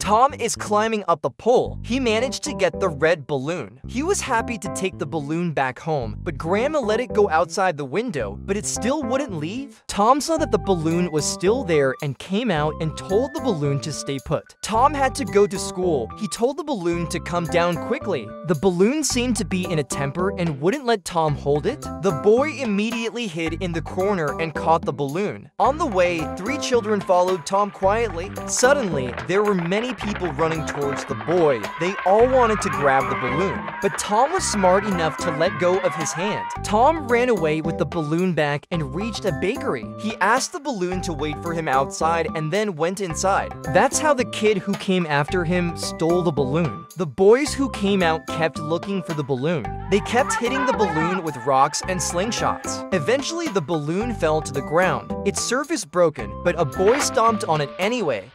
Tom is climbing up the pole. He managed to get the red balloon. He was happy to take the balloon back home, but Grandma let it go outside the window, but it still wouldn't leave. Tom saw that the balloon was still there and came out and told the balloon to stay put. Tom had to go to school. He told the balloon to come down quickly. The balloon seemed to be in a temper and wouldn't let Tom hold it. The boy immediately hid in the corner and caught the balloon. On the way, three children followed Tom quietly. Suddenly, there were many people running towards the boy. They all wanted to grab the balloon, but Tom was smart enough to let go of his hand. Tom ran away with the balloon back and reached a bakery. He asked the balloon to wait for him outside and then went inside. That's how the kid who came after him stole the balloon. The boys who came out kept looking for the balloon. They kept hitting the balloon with rocks and slingshots. Eventually, the balloon fell to the ground. Its surface broken, but a boy stomped on it anyway.